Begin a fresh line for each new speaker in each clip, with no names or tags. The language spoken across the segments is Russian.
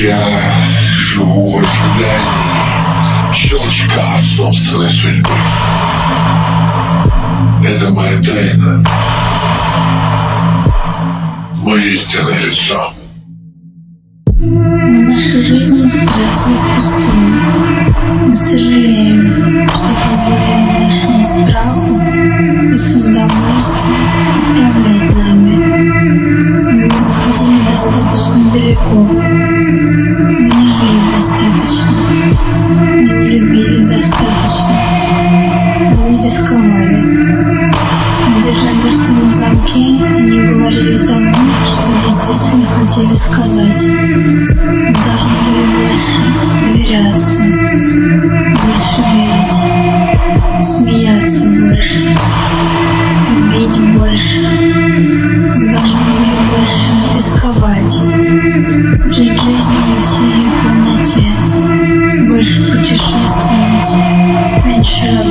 Я живу в ожидании щелчка от собственной судьбы. Это моя тайна. Мое истинное лицо.
Но наша жизнь тратила впустую. Мы сожалеем, что позволили нашему страху и самодовольству управлять нами. Мы не заходили достаточно далеко. Рисковали. Мы держали рты на замке и не говорили тому, что действительно хотели сказать. Должны были больше доверяться, больше верить, смеяться больше, любить больше. Должны были больше рисковать, жить жизнью во всей ее полноте, больше путешествовать, меньше работать,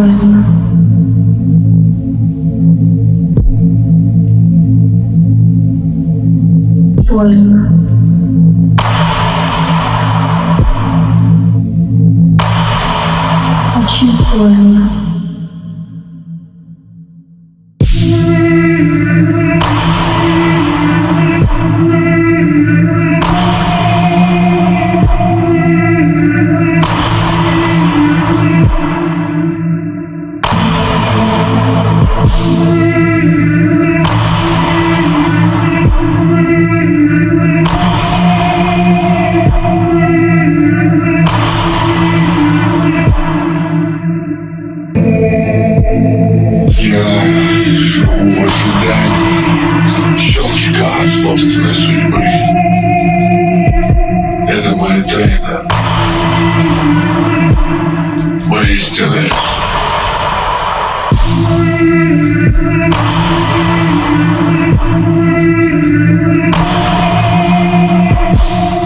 Поздно. Поздно. Очень поздно.
Собственной судьбы. Это моя тайна. Истинное лицо.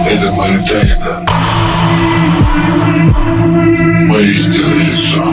Это моя тайна. Мое истинное лицо.